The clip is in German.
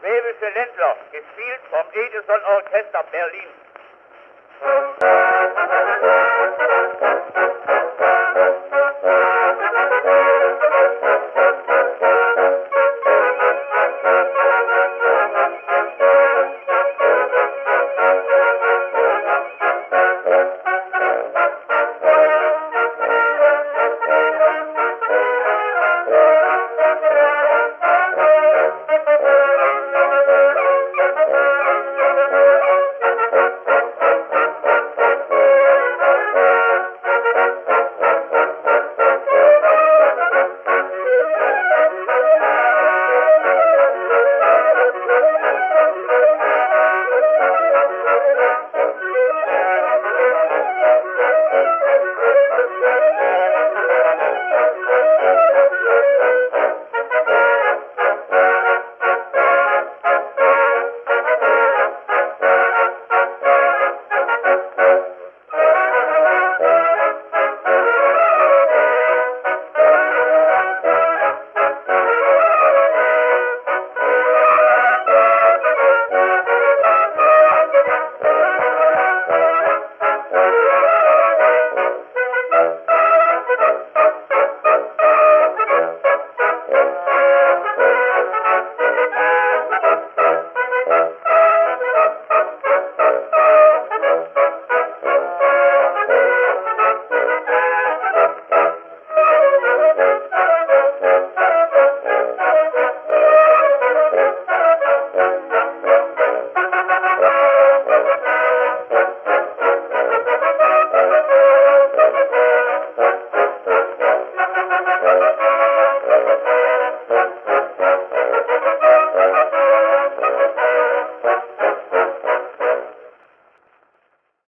Schwäbische Ländler, gespielt vom Edison Orchester Berlin.